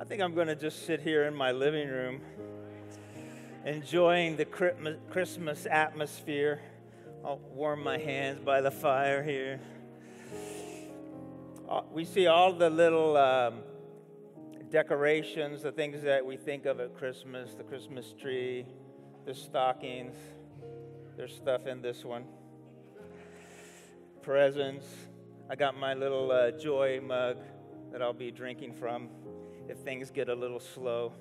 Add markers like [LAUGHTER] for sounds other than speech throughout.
I think I'm going to just sit here in my living room enjoying the Christmas atmosphere. I'll warm my hands by the fire here. Uh, we see all the little um, decorations, the things that we think of at Christmas the Christmas tree, the stockings. There's stuff in this one. Presents. I got my little uh, joy mug that I'll be drinking from if things get a little slow.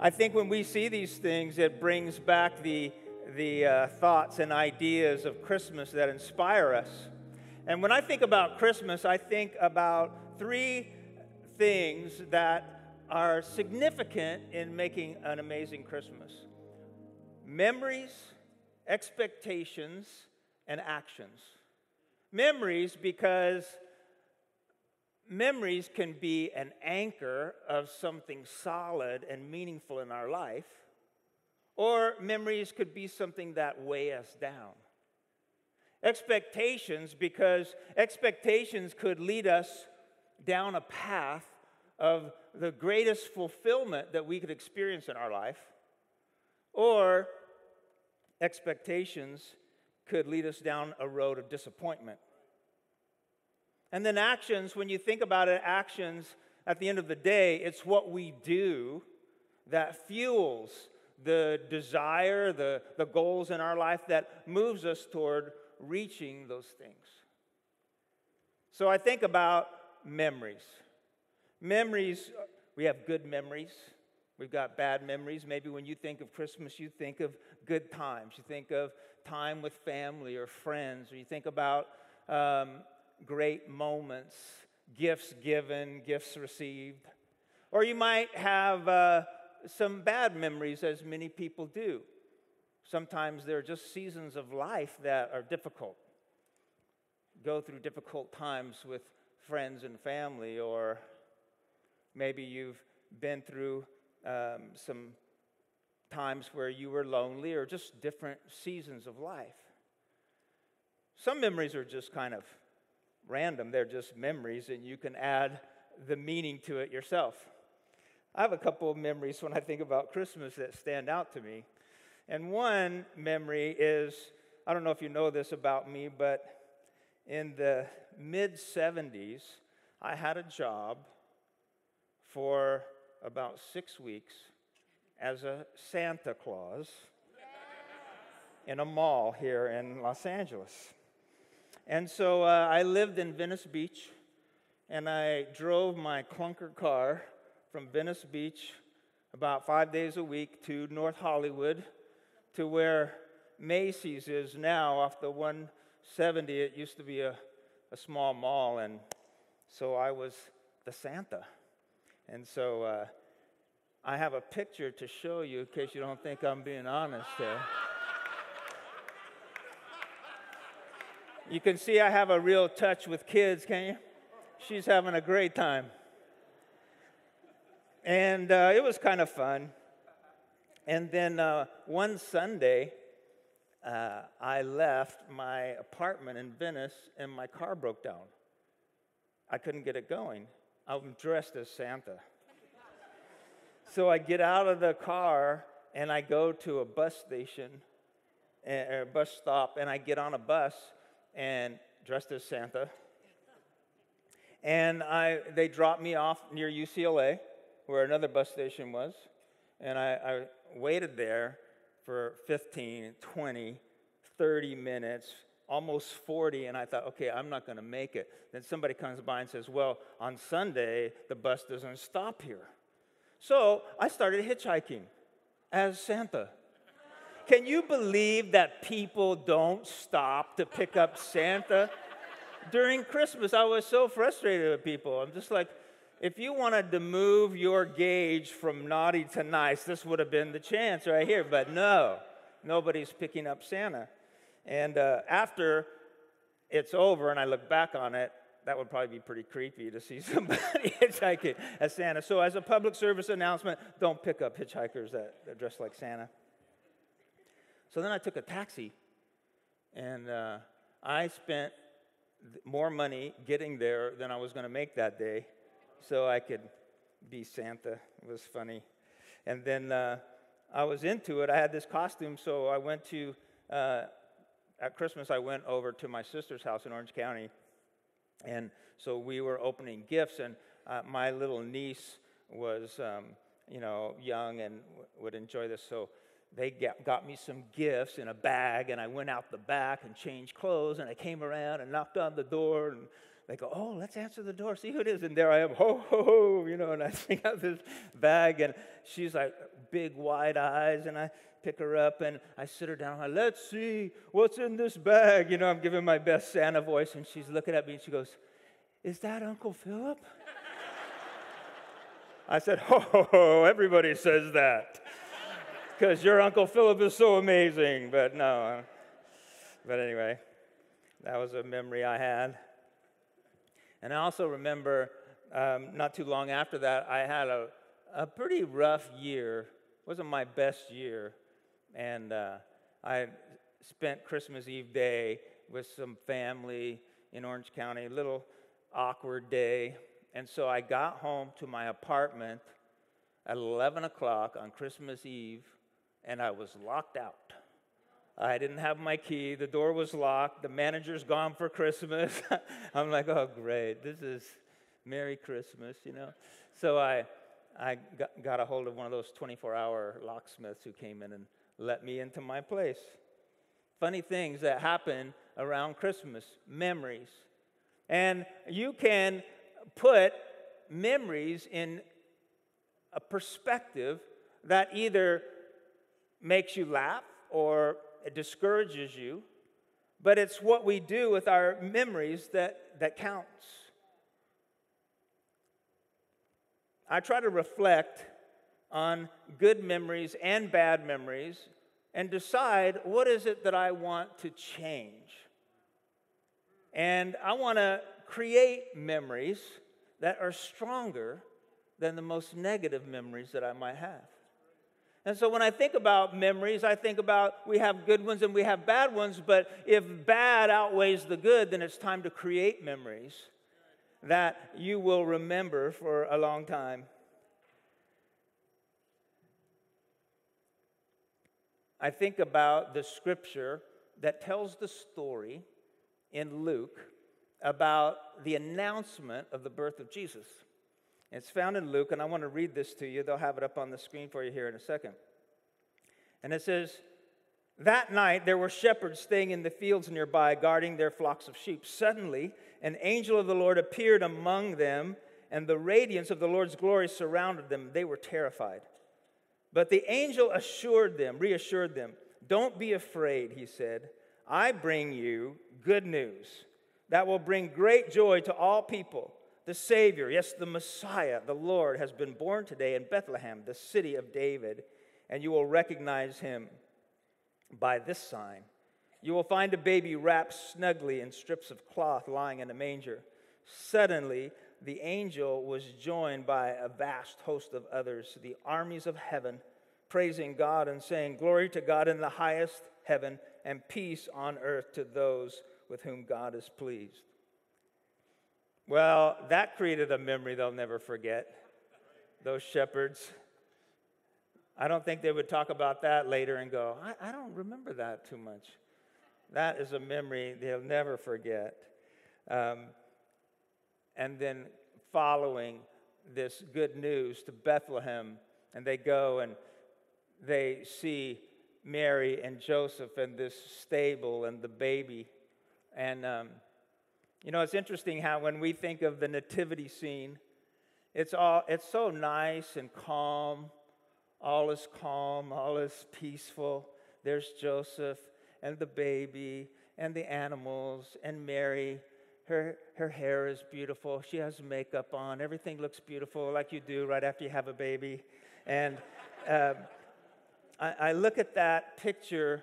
I think when we see these things, it brings back the, the uh, thoughts and ideas of Christmas that inspire us. And when I think about Christmas, I think about three things that are significant in making an amazing Christmas memories, expectations, and actions. Memories, because memories can be an anchor of something solid and meaningful in our life, or memories could be something that weigh us down. Expectations, because expectations could lead us down a path of the greatest fulfillment that we could experience in our life, or expectations could lead us down a road of disappointment. And then actions, when you think about it, actions, at the end of the day, it's what we do that fuels the desire, the, the goals in our life that moves us toward reaching those things. So I think about memories. Memories, we have good memories. We've got bad memories. Maybe when you think of Christmas, you think of good times. You think of time with family or friends, or you think about um, great moments, gifts given, gifts received. Or you might have uh, some bad memories, as many people do. Sometimes there are just seasons of life that are difficult. Go through difficult times with friends and family, or maybe you've been through um, some times where you were lonely, or just different seasons of life. Some memories are just kind of random, they're just memories, and you can add the meaning to it yourself. I have a couple of memories when I think about Christmas that stand out to me. And one memory is I don't know if you know this about me, but in the mid 70s, I had a job for about six weeks as a Santa Claus in a mall here in Los Angeles. And so uh, I lived in Venice Beach, and I drove my clunker car from Venice Beach about five days a week to North Hollywood to where Macy's is now off the 170. It used to be a, a small mall, and so I was the Santa. And so uh, I have a picture to show you in case you don't think I'm being honest here. You can see I have a real touch with kids, can you? She's having a great time. And uh, it was kind of fun. And then uh, one Sunday, uh, I left my apartment in Venice and my car broke down. I couldn't get it going. I'm dressed as Santa. so I get out of the car and I go to a bus station, a bus stop, and I get on a bus and dressed as Santa. And I, they dropped me off near UCLA, where another bus station was. And I, I waited there for 15, 20, 30 minutes, almost 40. And I thought, okay, I'm not going to make it. Then somebody comes by and says, well, on Sunday, the bus doesn't stop here. So I started hitchhiking as Santa. Can you believe that people don't stop to pick up Santa? During Christmas, I was so frustrated with people. I'm just like, if you wanted to move your gauge from naughty to nice, this would have been the chance right here. But no, nobody's picking up Santa. And uh, after it's over and I look back on it, that would probably be pretty creepy to see [LAUGHS] somebody hitchhiking as Santa. So, as a public service announcement, don't pick up hitchhikers that, that dress like Santa. So then I took a taxi, and uh, I spent more money getting there than I was going to make that day. so I could be Santa. It was funny. And then uh, I was into it. I had this costume, so I went to, uh, at Christmas, I went over to my sister's house in Orange County. And so we were opening gifts, and uh, my little niece was, um, you know, young and w- would enjoy this. So they got me some gifts in a bag, and I went out the back and changed clothes, and I came around and knocked on the door, and they go, Oh, let's answer the door, see who it is. And there I am, [LAUGHS] ho, ho, ho, you know, and I bring out this bag, and she's like, big wide eyes, and I pick her up and I sit her down. I let's see what's in this bag. You know, I'm giving my best Santa voice, and she's looking at me and she goes, Is that Uncle Philip? [LAUGHS] I said, Ho, ho, ho, everybody says that because your Uncle Philip is so amazing. But no. But anyway, that was a memory I had. And I also remember um, not too long after that, I had a, a pretty rough year. It wasn't my best year. And uh, I spent Christmas Eve day with some family in Orange County, a little awkward day. And so I got home to my apartment at 11 o'clock on Christmas Eve, and I was locked out. I didn't have my key. The door was locked. The manager's gone for Christmas. [LAUGHS] I'm like, oh, great. This is Merry Christmas, you know? So I, I got, got a hold of one of those 24 hour locksmiths who came in and let me into my place. Funny things that happen around Christmas, memories. And you can put memories in a perspective that either makes you laugh or it discourages you, but it's what we do with our memories that, that counts. I try to reflect on good memories and bad memories and decide what is it that I want to change. And I want to create memories that are stronger than the most negative memories that I might have. And so when I think about memories, I think about we have good ones and we have bad ones, but if bad outweighs the good, then it's time to create memories that you will remember for a long time. I think about the scripture that tells the story in Luke about the announcement of the birth of Jesus. It's found in Luke, and I want to read this to you. They'll have it up on the screen for you here in a second. And it says, That night there were shepherds staying in the fields nearby, guarding their flocks of sheep. Suddenly, an angel of the Lord appeared among them, and the radiance of the Lord's glory surrounded them. They were terrified. But the angel assured them, reassured them, Don't be afraid, he said. I bring you good news that will bring great joy to all people. The Savior, yes, the Messiah, the Lord, has been born today in Bethlehem, the city of David, and you will recognize him by this sign. You will find a baby wrapped snugly in strips of cloth lying in a manger. Suddenly, the angel was joined by a vast host of others, the armies of heaven, praising God and saying, Glory to God in the highest heaven, and peace on earth to those with whom God is pleased. Well, that created a memory they'll never forget. Those shepherds. I don't think they would talk about that later and go, I, I don't remember that too much. That is a memory they'll never forget. Um, and then following this good news to Bethlehem, and they go and they see Mary and Joseph and this stable and the baby. And, um, you know, it's interesting how when we think of the nativity scene, it's, all, it's so nice and calm. All is calm, all is peaceful. There's Joseph and the baby and the animals and Mary. Her, her hair is beautiful. She has makeup on. Everything looks beautiful, like you do right after you have a baby. And um, I, I look at that picture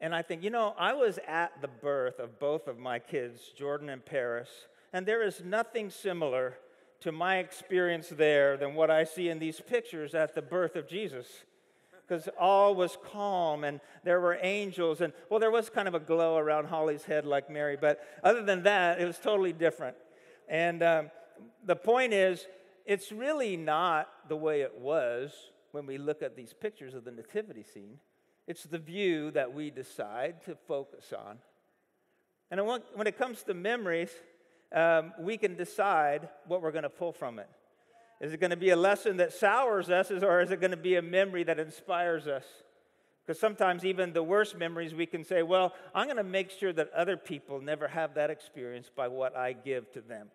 and I think, you know, I was at the birth of both of my kids, Jordan and Paris, and there is nothing similar to my experience there than what I see in these pictures at the birth of Jesus. Because all was calm and there were angels, and well, there was kind of a glow around Holly's head like Mary, but other than that, it was totally different. And um, the point is, it's really not the way it was when we look at these pictures of the nativity scene. It's the view that we decide to focus on. And when it comes to memories, um, we can decide what we're going to pull from it. Is it going to be a lesson that sours us, or is it going to be a memory that inspires us? Because sometimes, even the worst memories, we can say, Well, I'm going to make sure that other people never have that experience by what I give to them.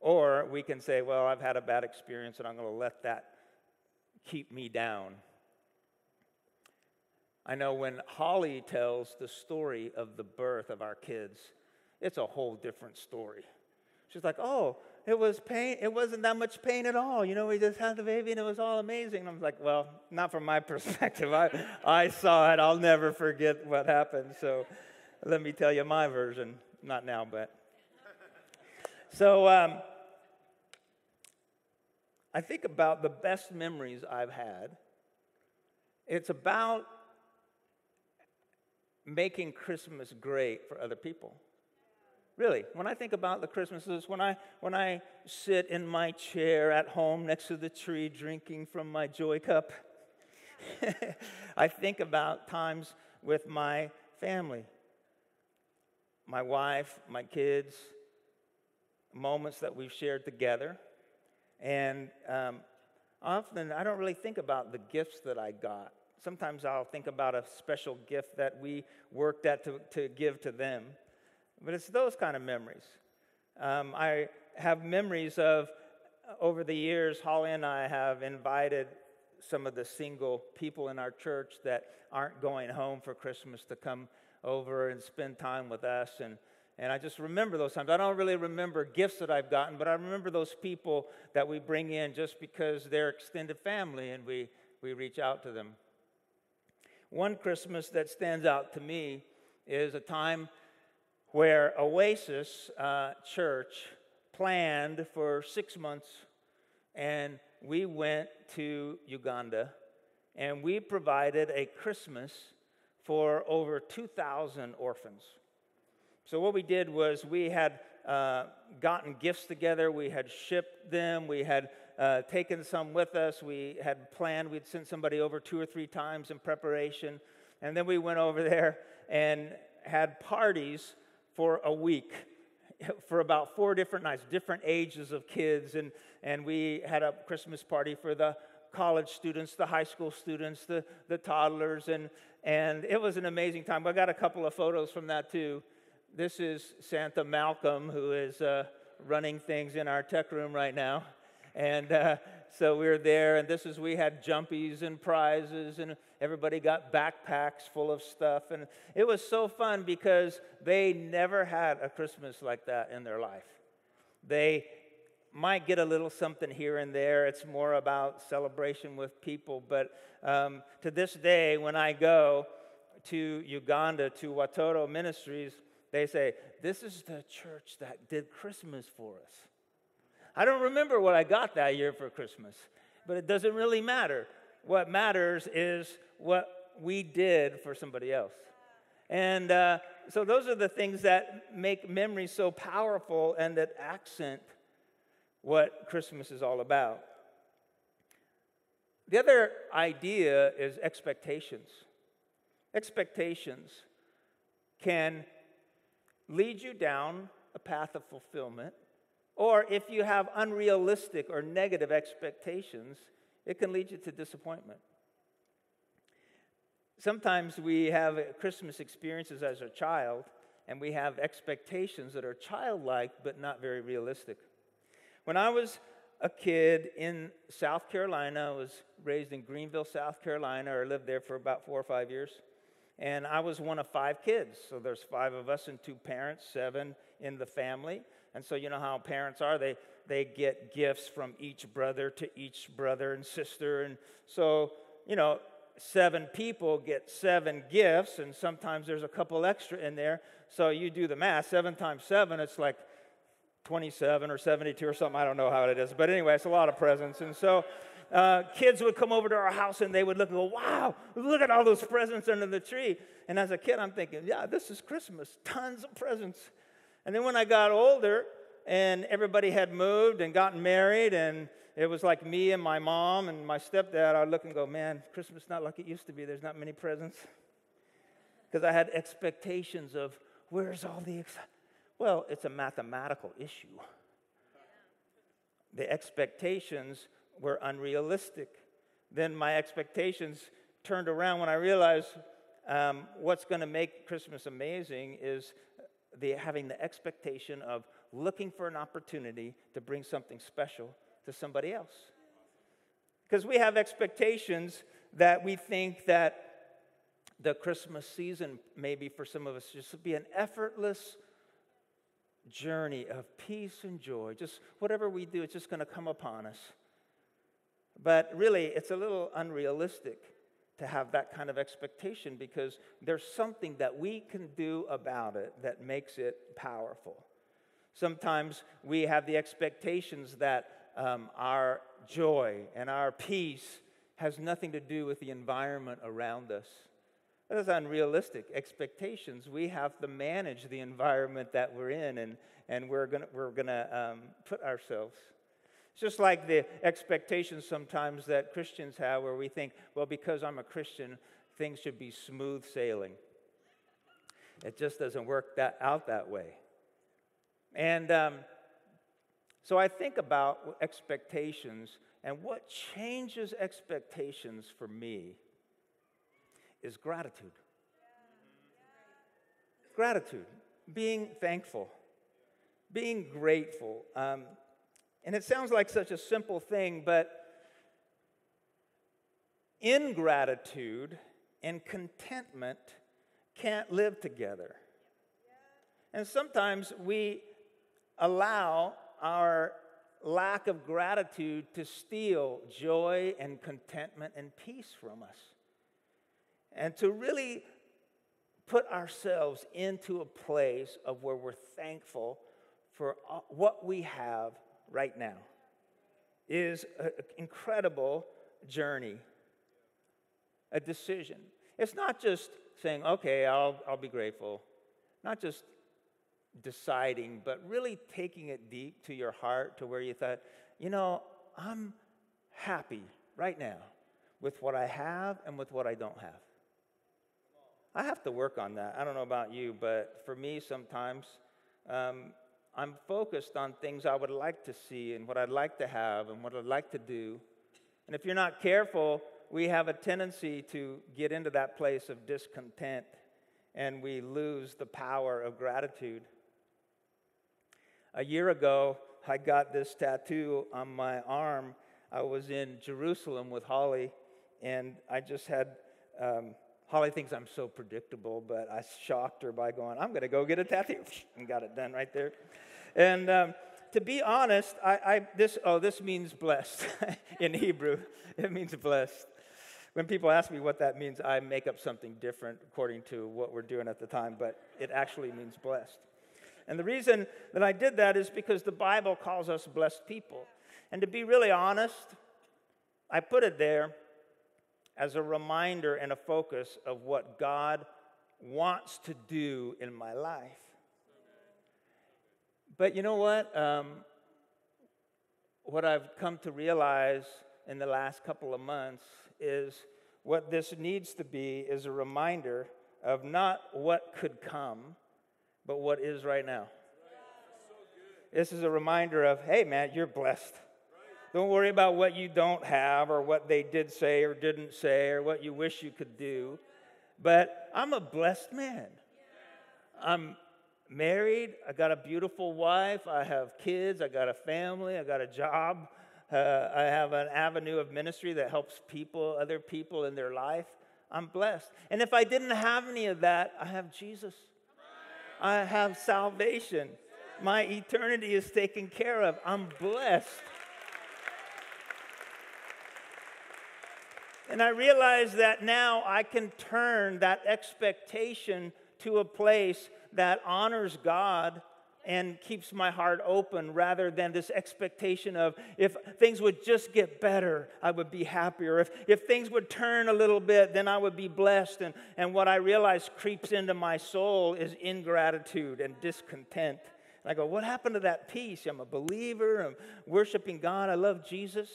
Or we can say, Well, I've had a bad experience and I'm going to let that keep me down. I know when Holly tells the story of the birth of our kids, it's a whole different story. She's like, Oh, it was pain. It wasn't that much pain at all. You know, we just had the baby and it was all amazing. And I'm like, well, not from my [LAUGHS] perspective. I, I saw it. I'll never forget what happened. So let me tell you my version. Not now, but. So um, I think about the best memories I've had. It's about making Christmas great for other people. Really, when I think about the Christmases, when I, when I sit in my chair at home next to the tree drinking from my joy cup, [LAUGHS] I think about times with my family, my wife, my kids, moments that we've shared together. And um, often I don't really think about the gifts that I got. Sometimes I'll think about a special gift that we worked at to, to give to them. But it's those kind of memories. Um, I have memories of, uh, over the years, Holly and I have invited some of the single people in our church that aren't going home for Christmas to come over and spend time with us. And, and I just remember those times. I don't really remember gifts that I've gotten, but I remember those people that we bring in just because they're extended family and we, we reach out to them. One Christmas that stands out to me is a time where Oasis uh, Church planned for six months, and we went to Uganda and we provided a Christmas for over 2,000 orphans. So, what we did was we had uh, gotten gifts together, we had shipped them, we had uh, taken some with us, we had planned, we'd sent somebody over two or three times in preparation, and then we went over there and had parties for a week [LAUGHS] for about four different nights, different ages of kids. And, and we had a Christmas party for the college students, the high school students, the, the toddlers. And, and it was an amazing time. I got a couple of photos from that too. This is Santa Malcolm, who is uh, running things in our tech room right now. And uh, so we were there, and this is, we had jumpies and prizes, and everybody got backpacks full of stuff. And it was so fun because they never had a Christmas like that in their life. They might get a little something here and there. It's more about celebration with people. But um, to this day, when I go to Uganda, to Watoto Ministries, they say, This is the church that did Christmas for us. I don't remember what I got that year for Christmas, but it doesn't really matter. What matters is what we did for somebody else. And uh, so, those are the things that make memories so powerful and that accent what Christmas is all about. The other idea is expectations. Expectations can lead you down a path of fulfillment or if you have unrealistic or negative expectations, it can lead you to disappointment. Sometimes we have Christmas experiences as a child, and we have expectations that are childlike but not very realistic. When I was a kid in South Carolina, I was raised in Greenville, South Carolina, or lived there for about four or five years. And I was one of five kids. So there's five of us and two parents, seven in the family. And so, you know how parents are, they, they get gifts from each brother to each brother and sister. And so, you know, seven people get seven gifts, and sometimes there's a couple extra in there. So you do the math seven times seven, it's like 27 or 72 or something. I don't know how it is. But anyway, it's a lot of presents. And so, uh, kids would come over to our house and they would look and go, wow, look at all those presents under the tree. And as a kid, I'm thinking, yeah, this is Christmas, tons of presents. And then when I got older, and everybody had moved and gotten married, and it was like me and my mom and my stepdad. I'd look and go, man, Christmas not like it used to be. There's not many presents. Because I had expectations of where's all the excitement? Well, it's a mathematical issue. The expectations were unrealistic. Then my expectations turned around when I realized um, what's going to make Christmas amazing is the, having the expectation of looking for an opportunity to bring something special to somebody else. Because we have expectations that we think that the Christmas season, maybe for some of us, just be an effortless journey of peace and joy. Just whatever we do, it's just going to come upon us. But really, it's a little unrealistic to have that kind of expectation because there's something that we can do about it that makes it powerful. Sometimes we have the expectations that um, our joy and our peace has nothing to do with the environment around us. That is unrealistic expectations. We have to manage the environment that we're in, and, and we're going we're gonna um, put ourselves. It's just like the expectations sometimes that Christians have, where we think, well, because I'm a Christian, things should be smooth sailing. It just doesn't work that, out that way. And um, so I think about expectations, and what changes expectations for me is gratitude. Gratitude, being thankful, being grateful. Um, and it sounds like such a simple thing, but ingratitude and contentment can't live together. And sometimes we allow our lack of gratitude to steal joy and contentment and peace from us. And to really put ourselves into a place of where we're thankful for what we have right now is an incredible journey, a decision. It's not just saying, okay, I'll, I'll be grateful, not just deciding, but really taking it deep to your heart to where you thought, you know, I'm happy right now with what I have and with what I don't have. I have to work on that. I don't know about you, but for me, sometimes um, I'm focused on things I would like to see and what I'd like to have and what I'd like to do. And if you're not careful, we have a tendency to get into that place of discontent and we lose the power of gratitude. A year ago, I got this tattoo on my arm. I was in Jerusalem with Holly, and I just had. Um, Holly thinks I'm so predictable, but I shocked her by going, I'm going to go get a tattoo, [LAUGHS] and got it done right there. And um, to be honest, I, I, this, oh, this means blessed [LAUGHS] in Hebrew. It means blessed. When people ask me what that means, I make up something different according to what we're doing at the time, but it actually means blessed. And the reason that I did that is because the Bible calls us blessed people. And to be really honest, I put it there as a reminder and a focus of what God wants to do in my life. But you know what? Um, what I've come to realize in the last couple of months is what this needs to be is a reminder of not what could come, but what is right now. This is a reminder of, hey, man, you're blessed. Don't worry about what you don't have or what they did say or didn't say or what you wish you could do. But I'm a blessed man. I'm married. I got a beautiful wife. I have kids. I got a family. I got a job. Uh, I have an avenue of ministry that helps people, other people in their life. I'm blessed. And if I didn't have any of that, I have Jesus. I have salvation. My eternity is taken care of. I'm blessed. And I realize that now I can turn that expectation to a place that honors God and keeps my heart open rather than this expectation of if things would just get better, I would be happier. If, if things would turn a little bit, then I would be blessed. And, and what I realize creeps into my soul is ingratitude and discontent And I go, What happened to that peace? I'm a believer, I'm worshiping God, I love Jesus.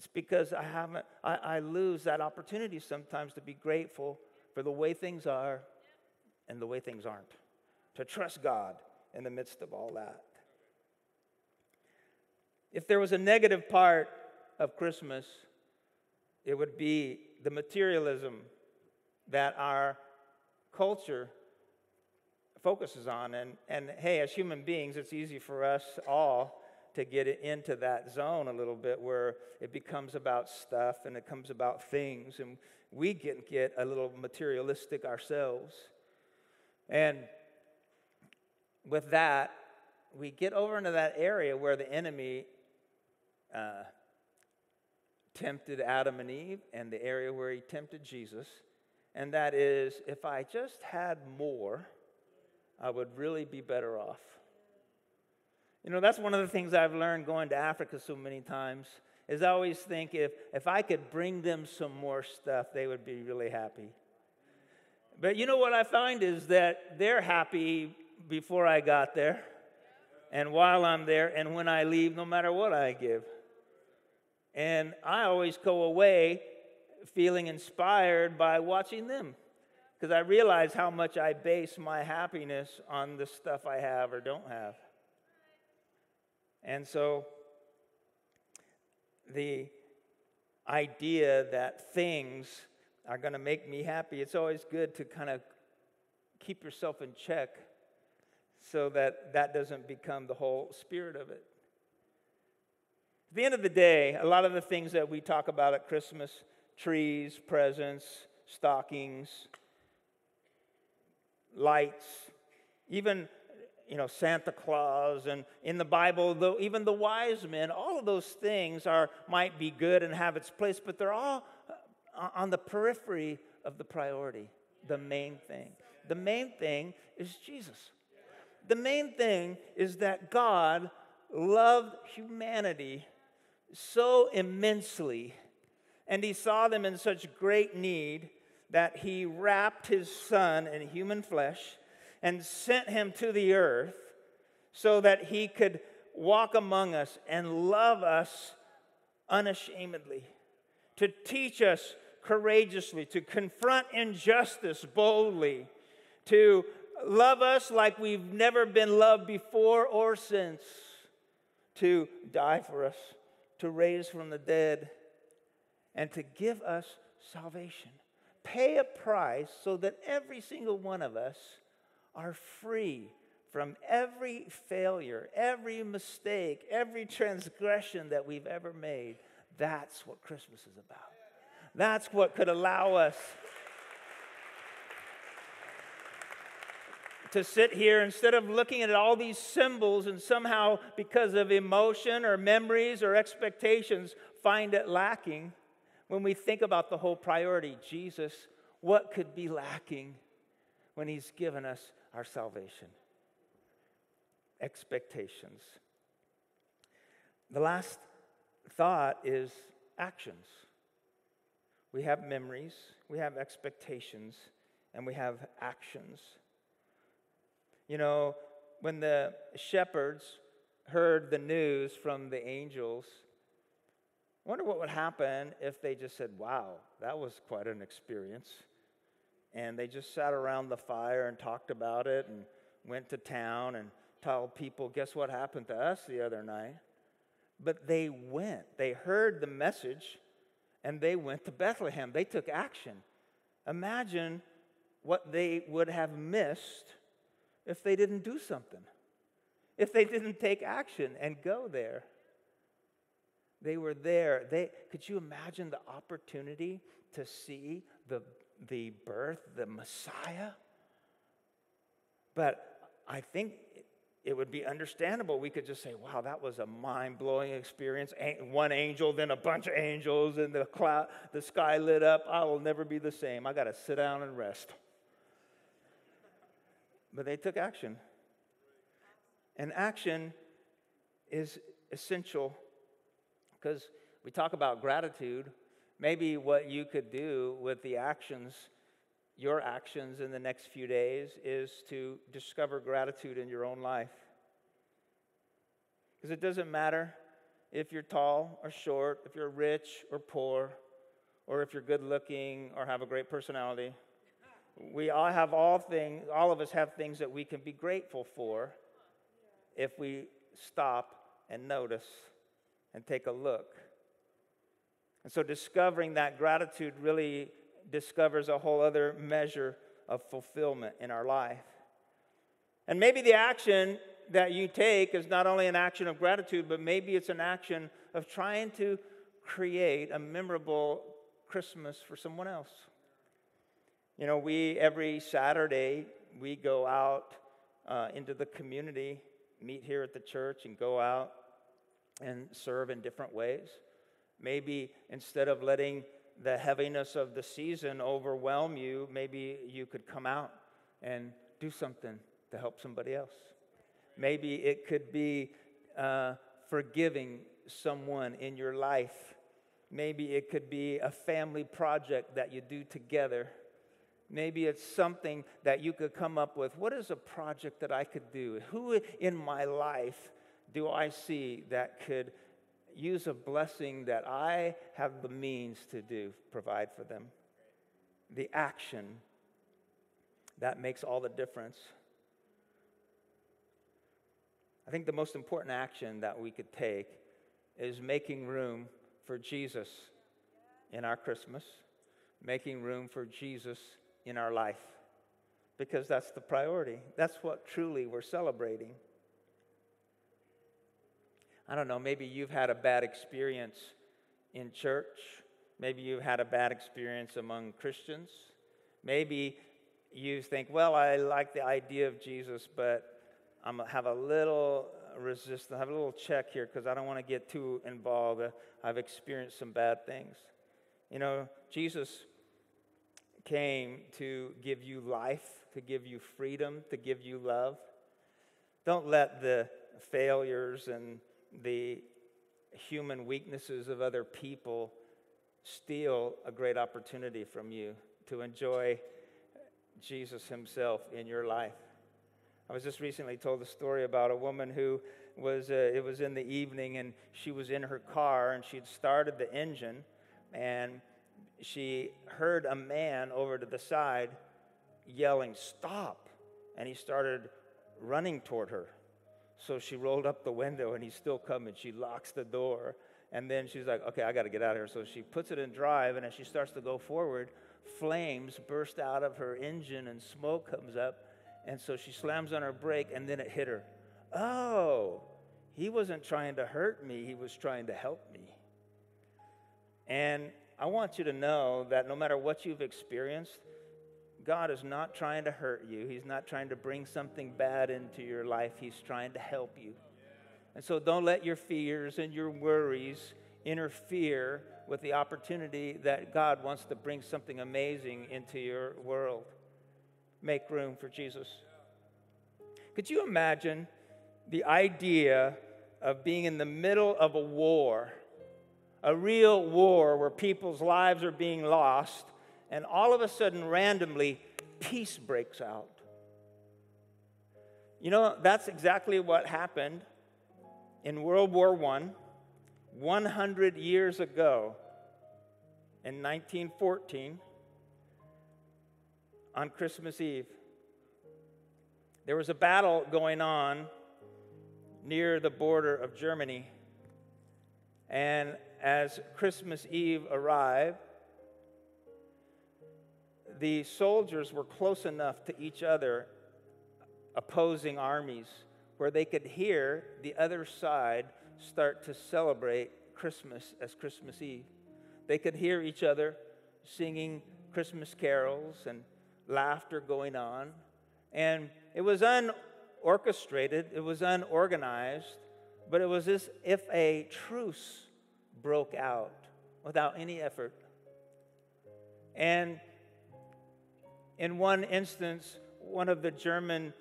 It's because I haven't, I, I lose that opportunity sometimes to be grateful for the way things are and the way things aren't, to trust God in the midst of all that. If there was a negative part of Christmas, it would be the materialism that our culture focuses on. And, and hey, as human beings, it's easy for us all to get it into that zone a little bit where it becomes about stuff and it comes about things, and we get, get a little materialistic ourselves. And with that, we get over into that area where the enemy uh, tempted Adam and Eve and the area where he tempted Jesus. And that is, if I just had more, I would really be better off. You know, that's one of the things I've learned going to Africa so many times is I always think if, if I could bring them some more stuff, they would be really happy. But you know what I find is that they're happy before I got there and while I'm there and when I leave, no matter what I give. And I always go away feeling inspired by watching them because I realize how much I base my happiness on the stuff I have or don't have. And so the idea that things are going to make me happy, it's always good to kind of keep yourself in check so that that doesn't become the whole spirit of it. At the end of the day, a lot of the things that we talk about at Christmas trees, presents, stockings, lights, even you know Santa Claus and in the Bible though even the wise men all of those things are might be good and have its place but they're all uh, on the periphery of the priority the main thing. The main thing is Jesus. The main thing is that God loved humanity so immensely, and he saw them in such great need that he wrapped his son in human flesh and sent him to the earth so that he could walk among us and love us unashamedly, to teach us courageously, to confront injustice boldly, to love us like we've never been loved before or since, to die for us to raise from the dead, and to give us salvation. Pay a price so that every single one of us are free from every failure, every mistake, every transgression that we've ever made. That's what Christmas is about. That's what could allow us to sit here instead of looking at all these symbols and somehow, because of emotion or memories or expectations, find it lacking. When we think about the whole priority, Jesus, what could be lacking when He's given us our salvation? Expectations. The last thought is actions. We have memories, we have expectations, and we have actions. You know, when the shepherds heard the news from the angels, I wonder what would happen if they just said, Wow, that was quite an experience. And they just sat around the fire and talked about it and went to town and told people, Guess what happened to us the other night? But they went. They heard the message and they went to Bethlehem. They took action. Imagine what they would have missed if they didn't do something, if they didn't take action and go there. They were there. They, could you imagine the opportunity to see the, the birth, the Messiah? But I think it would be understandable. We could just say, wow, that was a mind blowing experience. One angel, then a bunch of angels, and the, cloud, the sky lit up. I will never be the same. I got to sit down and rest. But they took action. And action is essential because we talk about gratitude. Maybe what you could do with the actions, your actions in the next few days, is to discover gratitude in your own life. Because it doesn't matter if you're tall or short, if you're rich or poor, or if you're good looking or have a great personality. We all have all things, all of us have things that we can be grateful for if we stop and notice and take a look. And so discovering that gratitude really discovers a whole other measure of fulfillment in our life. And maybe the action that you take is not only an action of gratitude, but maybe it's an action of trying to create a memorable Christmas for someone else. You know, we every Saturday we go out uh, into the community, meet here at the church, and go out and serve in different ways. Maybe instead of letting the heaviness of the season overwhelm you, maybe you could come out and do something to help somebody else. Maybe it could be uh, forgiving someone in your life. Maybe it could be a family project that you do together. Maybe it's something that you could come up with. What is a project that I could do? Who in my life do I see that could use a blessing that I have the means to do, provide for them? The action that makes all the difference. I think the most important action that we could take is making room for Jesus in our Christmas, making room for Jesus in our life, because that's the priority. That's what truly we're celebrating. I don't know, maybe you've had a bad experience in church. Maybe you've had a bad experience among Christians. Maybe you think, well, I like the idea of Jesus, but I'm gonna have a little resistance, have a little check here because I don't want to get too involved. Uh, I've experienced some bad things. You know, Jesus came to give you life, to give you freedom, to give you love. Don't let the failures and the human weaknesses of other people steal a great opportunity from you to enjoy Jesus Himself in your life. I was just recently told a story about a woman who was, uh, it was in the evening and she was in her car and she had started the engine and she heard a man over to the side yelling, Stop! And he started running toward her. So she rolled up the window and he's still coming. She locks the door. And then she's like, okay, I got to get out of here. So she puts it in drive. And as she starts to go forward, flames burst out of her engine and smoke comes up. And so she slams on her brake and then it hit her. Oh, he wasn't trying to hurt me, he was trying to help me. And I want you to know that no matter what you've experienced, God is not trying to hurt you. He's not trying to bring something bad into your life. He's trying to help you. And so don't let your fears and your worries interfere with the opportunity that God wants to bring something amazing into your world. Make room for Jesus. Could you imagine the idea of being in the middle of a war, a real war where people's lives are being lost? And all of a sudden, randomly, peace breaks out. You know, that's exactly what happened in World War I, 100 years ago, in 1914, on Christmas Eve. There was a battle going on near the border of Germany. And as Christmas Eve arrived, the soldiers were close enough to each other, opposing armies, where they could hear the other side start to celebrate Christmas as Christmas Eve. They could hear each other singing Christmas carols and laughter going on. And it was unorchestrated, it was unorganized, but it was as if a truce broke out without any effort. And in one instance, one of the German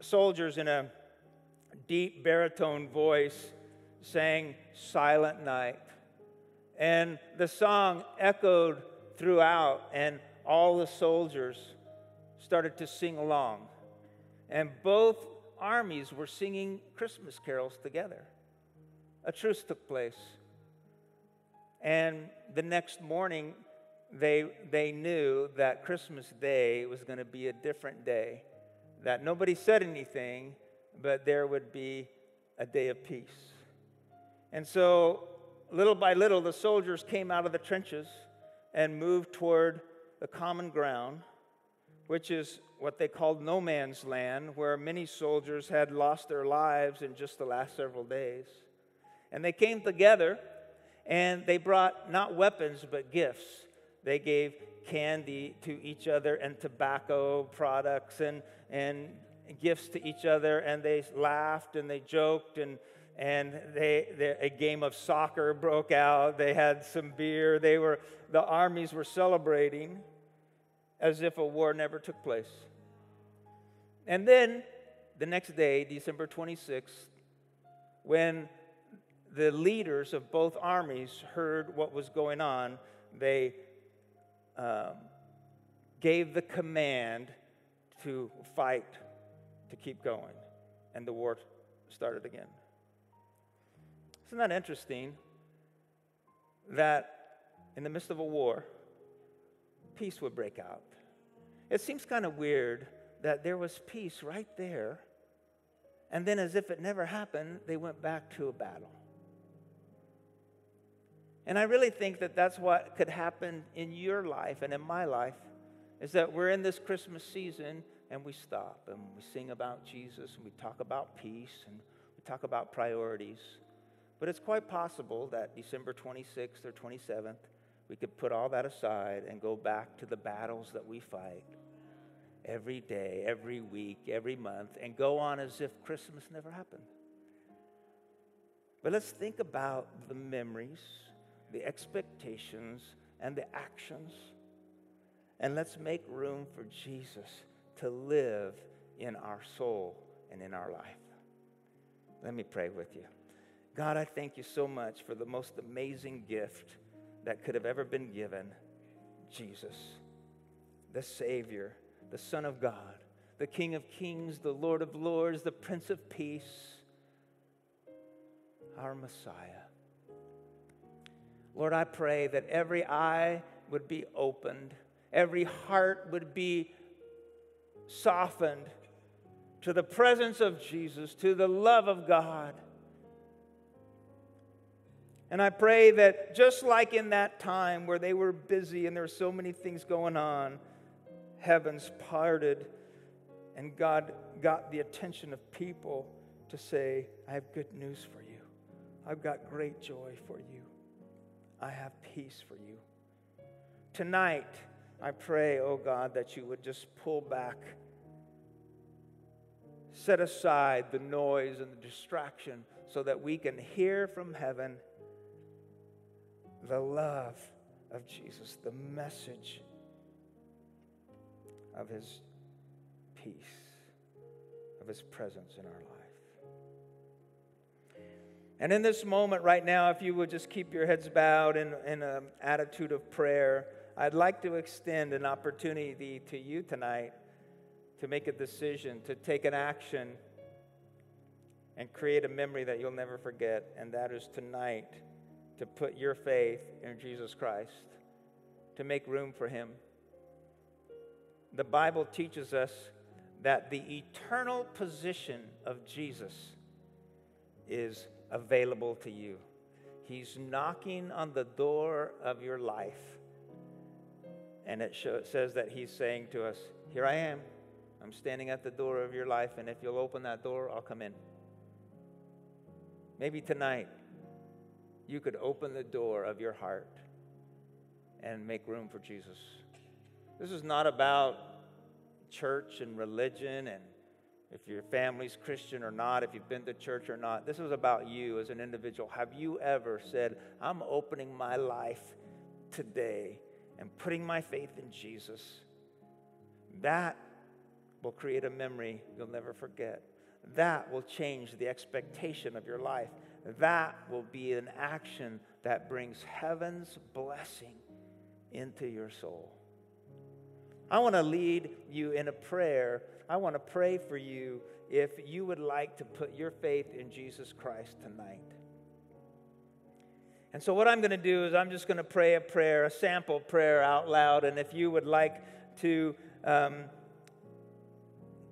soldiers, in a deep baritone voice, sang Silent Night. And the song echoed throughout, and all the soldiers started to sing along. And both armies were singing Christmas carols together. A truce took place. And the next morning, they, they knew that Christmas Day was going to be a different day, that nobody said anything, but there would be a day of peace. And so, little by little, the soldiers came out of the trenches and moved toward the common ground, which is what they called no man's land, where many soldiers had lost their lives in just the last several days. And they came together and they brought not weapons, but gifts. They gave candy to each other and tobacco products and, and gifts to each other, and they laughed and they joked, and, and they, they, a game of soccer broke out. They had some beer. They were, the armies were celebrating as if a war never took place. And then the next day, December 26th, when the leaders of both armies heard what was going on, they um, gave the command to fight, to keep going. And the war started again. Isn't that interesting that in the midst of a war, peace would break out? It seems kind of weird that there was peace right there, and then, as if it never happened, they went back to a battle. And I really think that that's what could happen in your life and in my life is that we're in this Christmas season and we stop and we sing about Jesus and we talk about peace and we talk about priorities. But it's quite possible that December 26th or 27th, we could put all that aside and go back to the battles that we fight every day, every week, every month, and go on as if Christmas never happened. But let's think about the memories the expectations, and the actions. And let's make room for Jesus to live in our soul and in our life. Let me pray with you. God, I thank you so much for the most amazing gift that could have ever been given Jesus, the Savior, the Son of God, the King of Kings, the Lord of Lords, the Prince of Peace, our Messiah. Lord, I pray that every eye would be opened, every heart would be softened to the presence of Jesus, to the love of God. And I pray that just like in that time where they were busy and there were so many things going on, heavens parted and God got the attention of people to say, I have good news for you. I've got great joy for you. I have peace for you. Tonight, I pray, oh God, that you would just pull back, set aside the noise and the distraction so that we can hear from heaven the love of Jesus, the message of his peace, of his presence in our life. And in this moment right now, if you would just keep your heads bowed in, in an attitude of prayer, I'd like to extend an opportunity to you tonight to make a decision, to take an action, and create a memory that you'll never forget. And that is tonight to put your faith in Jesus Christ, to make room for Him. The Bible teaches us that the eternal position of Jesus is available to you. He's knocking on the door of your life. And it show, says that He's saying to us, Here I am. I'm standing at the door of your life, and if you'll open that door, I'll come in. Maybe tonight you could open the door of your heart and make room for Jesus. This is not about church and religion and if your family's Christian or not, if you've been to church or not. This is about you as an individual. Have you ever said, I'm opening my life today and putting my faith in Jesus? That will create a memory you'll never forget. That will change the expectation of your life. That will be an action that brings heaven's blessing into your soul. I want to lead you in a prayer I want to pray for you if you would like to put your faith in Jesus Christ tonight. And so, what I'm going to do is, I'm just going to pray a prayer, a sample prayer out loud. And if you would like to um,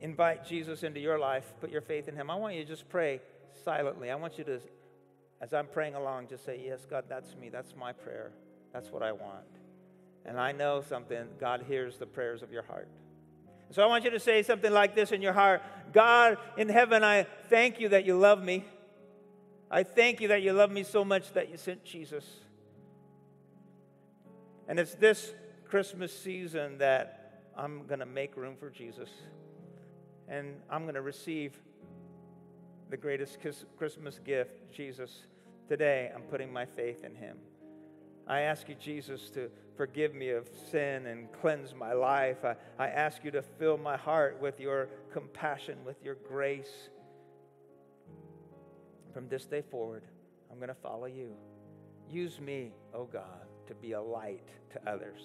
invite Jesus into your life, put your faith in Him, I want you to just pray silently. I want you to, as I'm praying along, just say, Yes, God, that's me. That's my prayer. That's what I want. And I know something, God hears the prayers of your heart. So I want you to say something like this in your heart God in heaven, I thank you that you love me. I thank you that you love me so much that you sent Jesus. And it's this Christmas season that I'm going to make room for Jesus. And I'm going to receive the greatest Christmas gift, Jesus. Today, I'm putting my faith in him. I ask you, Jesus, to forgive me of sin and cleanse my life. I, I ask you to fill my heart with your compassion, with your grace. From this day forward, I'm going to follow you. Use me, oh God, to be a light to others.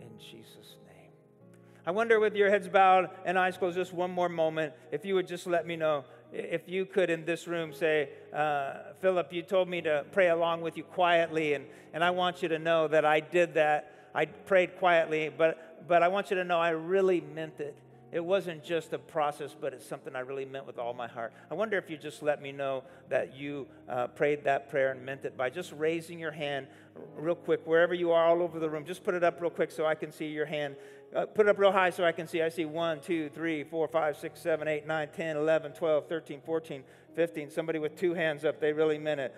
In Jesus' name. I wonder, with your heads bowed and eyes closed, just one more moment, if you would just let me know if you could in this room say, uh, Philip, you told me to pray along with you quietly, and, and I want you to know that I did that. I prayed quietly, but, but I want you to know I really meant it. It wasn't just a process, but it's something I really meant with all my heart. I wonder if you just let me know that you uh, prayed that prayer and meant it by just raising your hand real quick, wherever you are, all over the room. Just put it up real quick so I can see your hand. Uh, put it up real high so I can see. I see 1, 2, 3, 4, 5, 6, 7, 8, 9, 10, 11, 12, 13, 14, 15. Somebody with two hands up, they really meant it.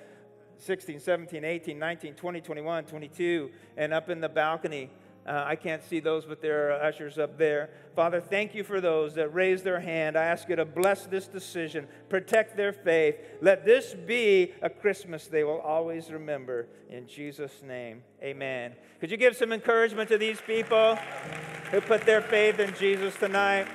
16, 17, 18, 19, 20, 21, 22, and up in the balcony. Uh, I can't see those, but there are ushers up there. Father, thank you for those that raise their hand. I ask you to bless this decision, protect their faith. Let this be a Christmas they will always remember. In Jesus' name, amen. Could you give some encouragement to these people who put their faith in Jesus tonight?